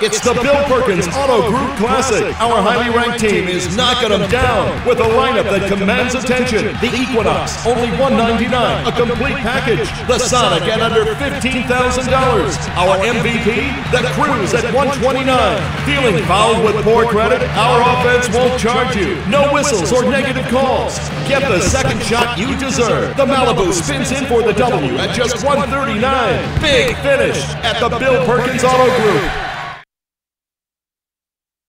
It's the Bill Perkins Auto Group Classic. Our highly ranked team is knocking them down with a lineup that commands attention. The Equinox, only $199, a complete package. The Sonic at under $15,000. Our MVP, the Cruze at $129. Feeling fouled with poor credit? Our offense won't charge you. No whistles or negative calls. Get the second shot you deserve. The Malibu spins in for the W at just $139. Big finish at the Bill Perkins Auto Group.